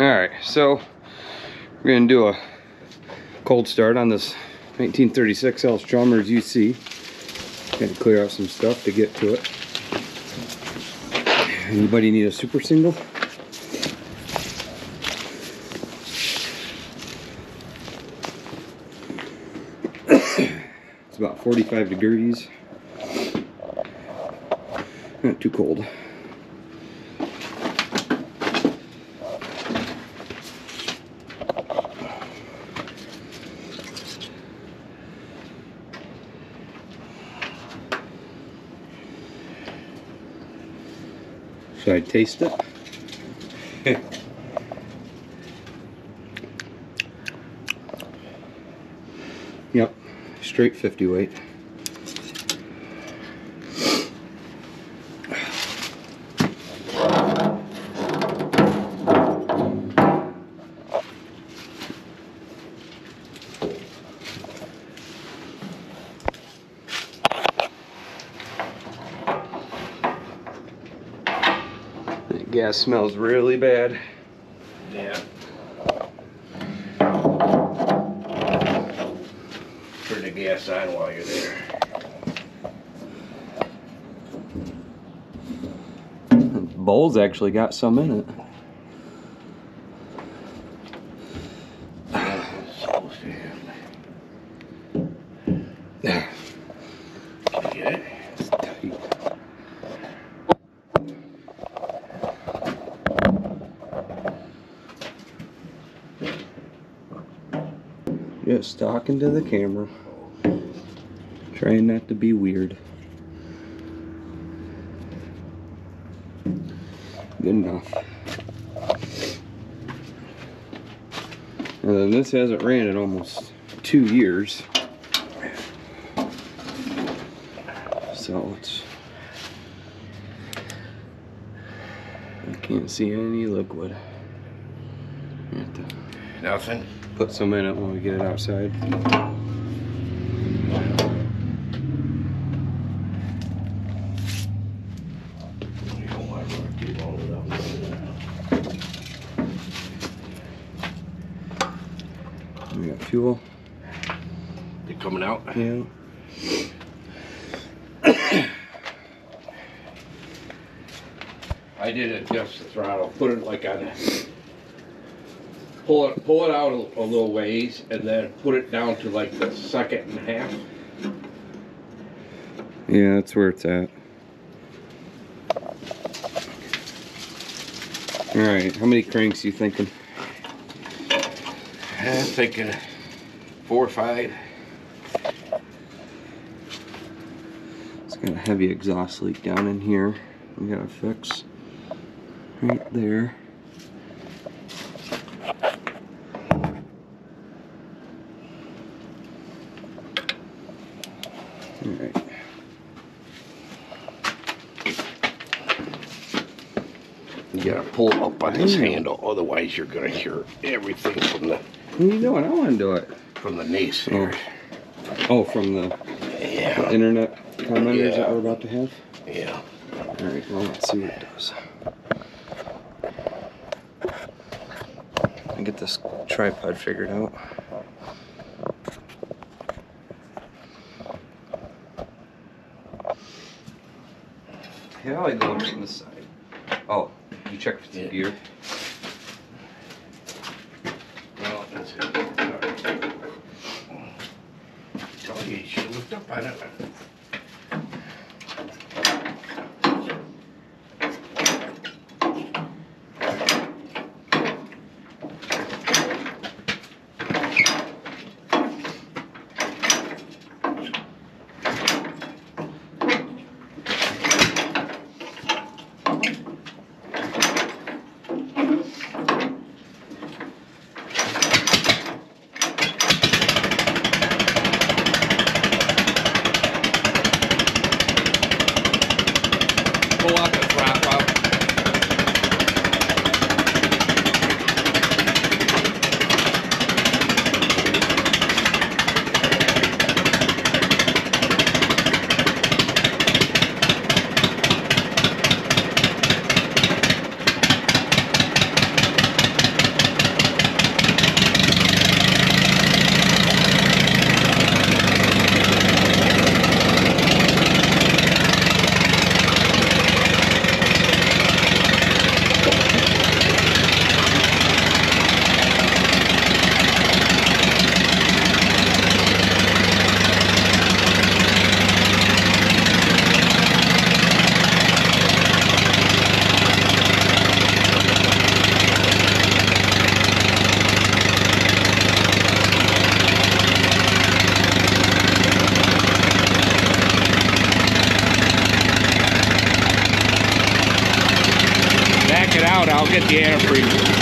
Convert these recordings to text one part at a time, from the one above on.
Alright, so we're to do a cold start on this 1936 Allis Chalmers UC. To clear out some stuff to get to it. Anybody need a super single? it's about 45 degrees. Not too cold. Taste it? yep, straight 50 weight. That gas smells really bad. Yeah. Turn the gas on while you're there. Bowl's actually got some in it. Supposed to have. Can you get it? Just talking to the camera. Trying not to be weird. Good enough. And then this hasn't ran in almost two years. So it's. I can't see any liquid. Nothing. Put some in it when we get it outside. You don't want to run too long without We got fuel. They coming out? Yeah. I did adjust the throttle, put it like on a, pull it, pull it out a, a little ways and then put it down to like the second and a half. Yeah, that's where it's at. Alright, how many cranks you thinking? I'm thinking four or five. It's got a heavy exhaust leak down in here. We gotta fix. Right there. Alright. You gotta pull up on this handle, otherwise you're gonna hear everything from the What are you doing? I wanna do it. from the naysayers. Oh, oh from the Yeah, internet commenters that we're about to have? yeah. Alright, well, let's see what it does. I get this tripod figured out. How I go from this side? Check for the Yeah. gear. Well, that's it. Sorry. Tell you, you should have looked up on it. Out, I'll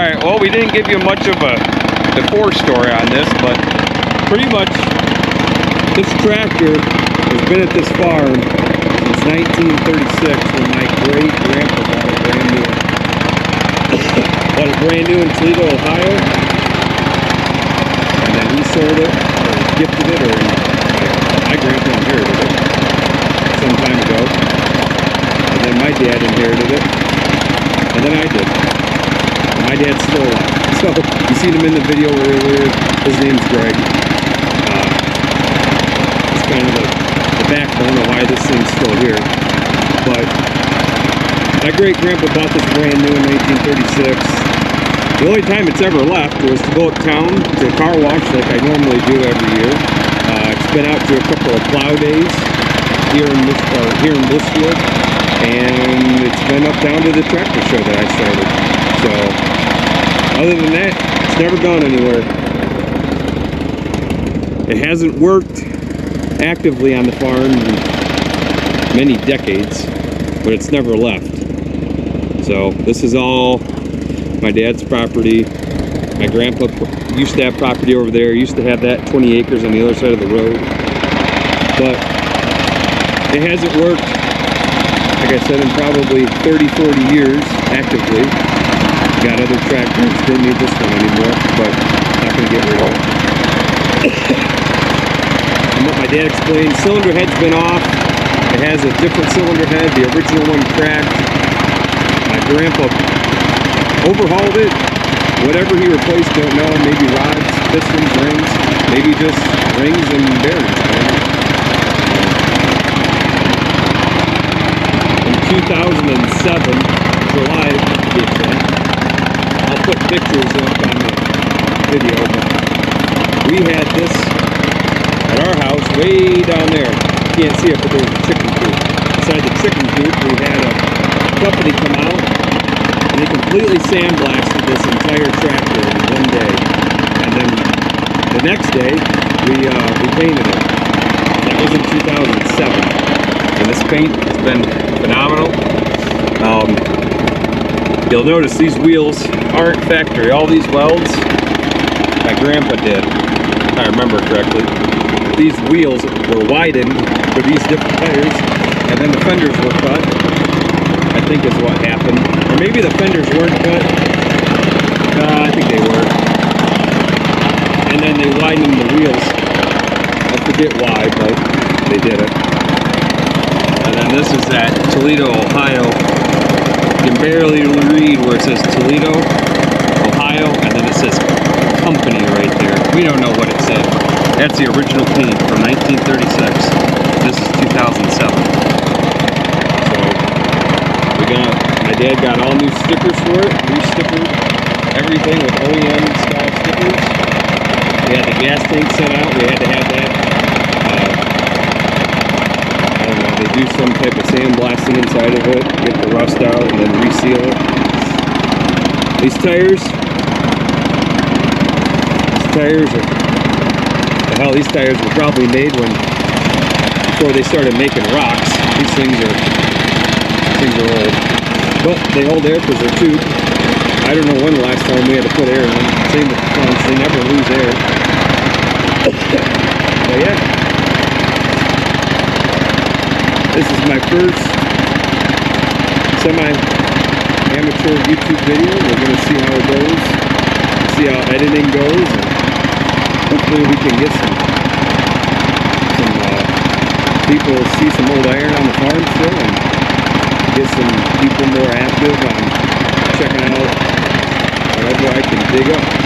right, well, we didn't give you much of a before story on this, but pretty much this tractor has been at this farm since 1936 when my great grandpa bought it brand new. bought it brand new in Toledo, Ohio. And then he sold it, or gifted it, or my grandpa inherited it some time ago. And then my dad inherited it. And then I did. My dad's still alive. So you seen him in the video earlier. His name's Greg. Uh, it's kind of the, the backbone of why this thing's still here. But my great grandpa bought this brand new in 1936. The only time it's ever left was to go uptown to a car wash like I normally do every year. Uh, it's been out to a couple of plow days here in this uh, here in Blissfield, and it's been up down to the tractor show that I started. So, other than that, it's never gone anywhere. It hasn't worked actively on the farm in many decades, but it's never left. So, this is all my dad's property. My grandpa used to have property over there, used to have that 20 acres on the other side of the road. But it hasn't worked, like I said, in probably 30, 40 years actively. Got other tractors, didn't need this one anymore, but not gonna get rid of it. and what my dad explained, cylinder head's been off. It has a different cylinder head, the original one cracked. My grandpa overhauled it. Whatever he replaced, don't know. Maybe rods, pistons, rings, maybe just rings and bearings. In 2007, July, to be exact, I'll put pictures up on the video, we had this at our house way down there. You can't see it, but there was a chicken coop. Inside the chicken coop, we had a company come out and they completely sandblasted this entire tractor in one day. And then the next day, we uh, we painted it. That was in 2007. And this paint has been phenomenal. Um, you'll notice these wheels aren't factory. All these welds, my grandpa did, if I remember correctly. These wheels were widened for these different tires, and then the fenders were cut. I think is what happened. Or maybe the fenders weren't cut. Uh, I think they were. And then they widened the wheels. I forget why, but they did it. And then this is at Toledo, Ohio. Can barely read where it says Toledo, Ohio, and then it says company right there. We don't know what it said. That's the original paint from 1936. This is 2007. So we got my dad got all new stickers for it, re-stickered everything with OEM style stickers. We had the gas tank sent out. We had to have that. Uh, I don't know. they do some type of sandblasting inside of it, get the rust out, and then reseal it. These tires, these tires are, hell, these tires were probably made when, before they started making rocks. These things are, these things are old. But they hold air because they're tubed. I don't know when the last time we had to put air in them. Same with the they never lose air. but yeah. This is my first semi amateur YouTube video. We're gonna see how it goes, see how editing goes, and hopefully we can get some some uh, people see some old iron on the farm still and get some people more active on checking out whatever I can dig up.